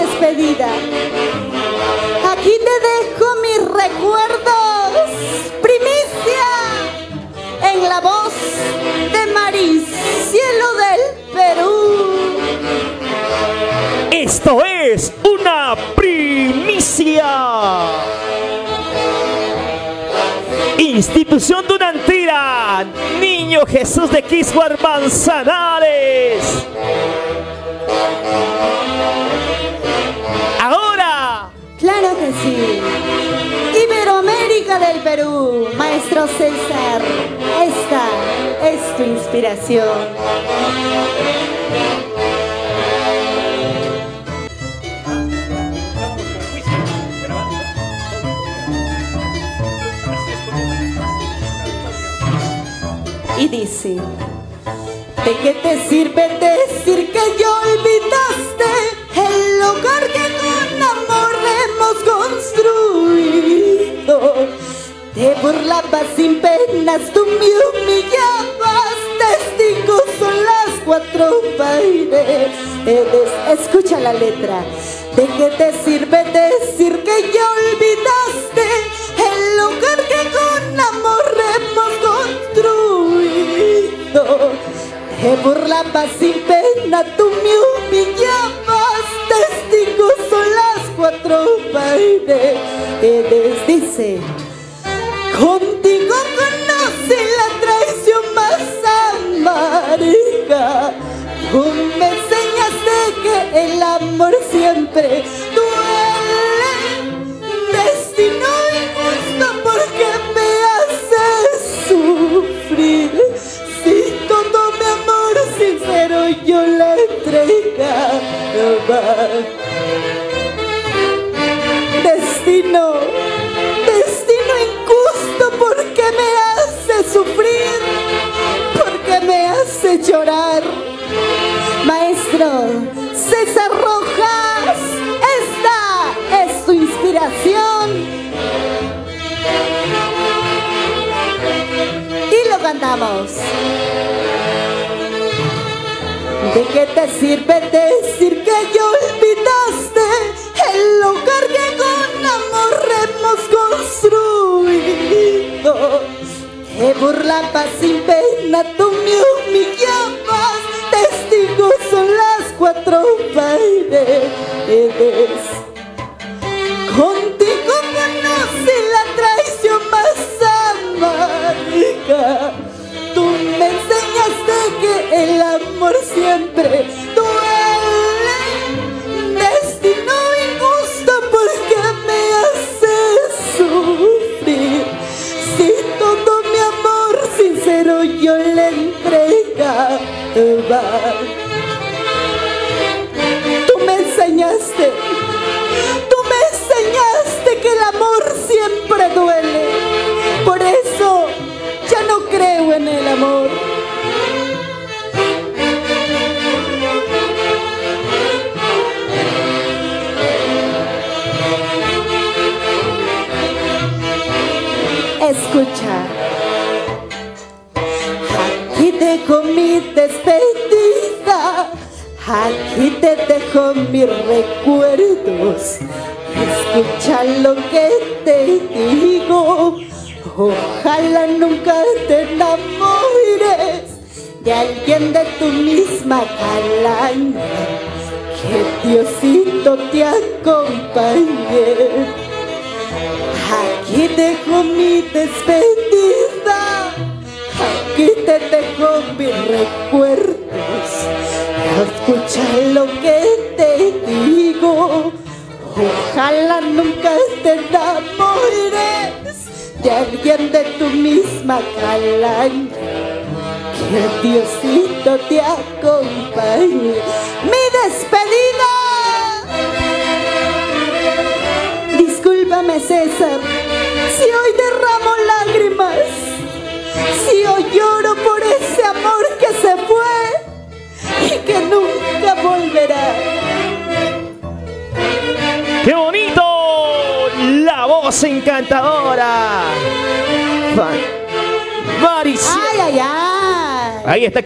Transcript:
despedida. Aquí te dejo mis recuerdos, primicia, en la voz de Maricielo del Perú. Esto es una primicia. Institución Dunantira, Niño Jesús de Quisguar Manzanares. Del Perú, maestro César, esta es tu inspiración. Y dice, ¿de qué te sirve decir que ya olvidaste el hogar que Te burlabas sin penas, tú me humillabas, testigos son las cuatro paredes. Escucha la letra. ¿De qué te sirve decir que ya olvidaste el hogar que con amor hemos construido? Te burlabas sin pena, tú me humillabas, testigos son las cuatro paredes. Dice, contigo conocí la traición más amarga. Tú me enseñaste que el amor siempre duele. Destino injusto porque me haces sufrir. Si todo mi amor sincero yo le entregaba. Destino cantamos. ¿De qué te sirve decir que ya olvidaste el hogar que con amor hemos construido? Te burlabas sin pena, tú me humillabas, testigos son las cuatro paredes. Amor siempre duele. Destino injusto porque me hace sufrir. Si todo mi amor sincero yo le entregaba. Escucha. Aquí dejo mi despedida, aquí te dejo mis recuerdos. Escucha lo que te digo, ojalá nunca te enamores de alguien de tu misma calaña. Que Diosito te acompañe. Aquí dejo mi despedida, aquí te dejo mis recuerdos. Escucha lo que te digo, ojalá nunca te enamores de alguien de tu misma calaña. Que Diosito te acompañe. Voz encantadora. Maris. Ay, ay, ay. Ahí está.